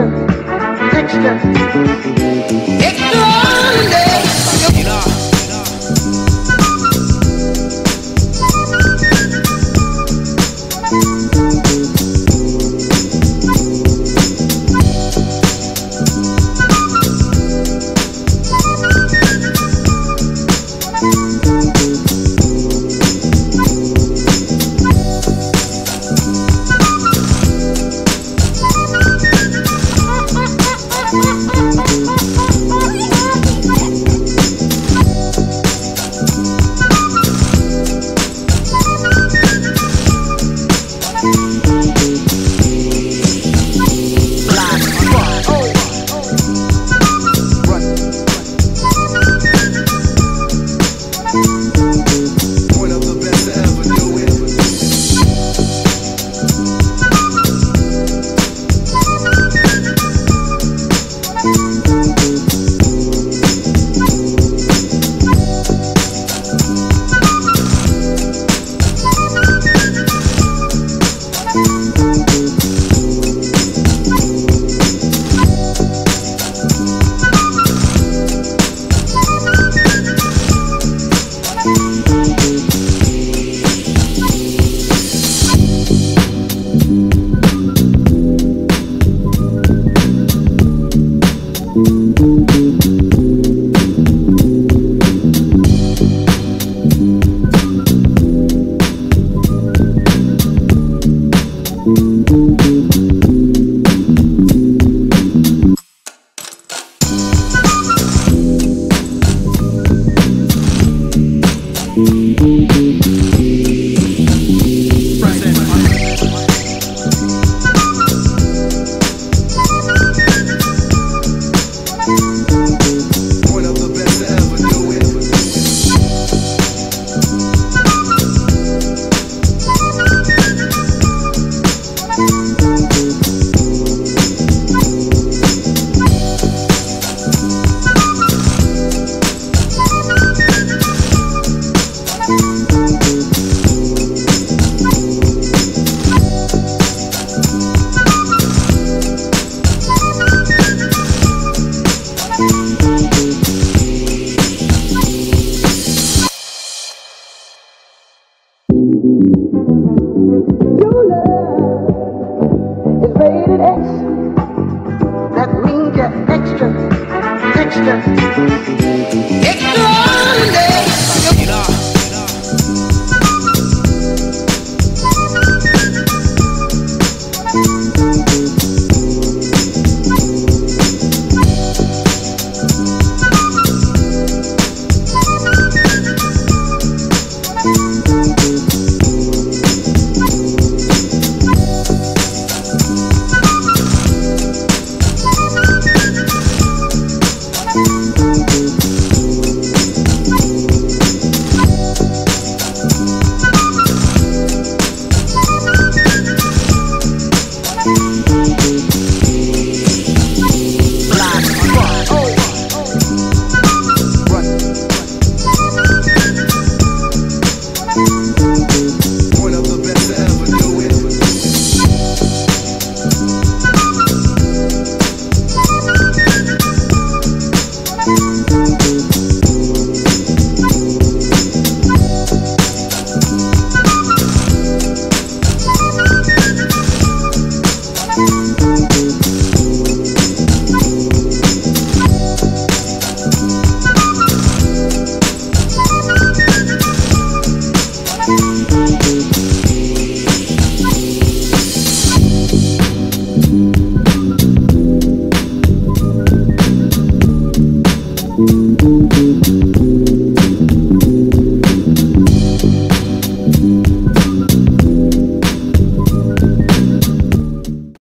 texture, texture. is rated X. That means you're extra, extra. Thank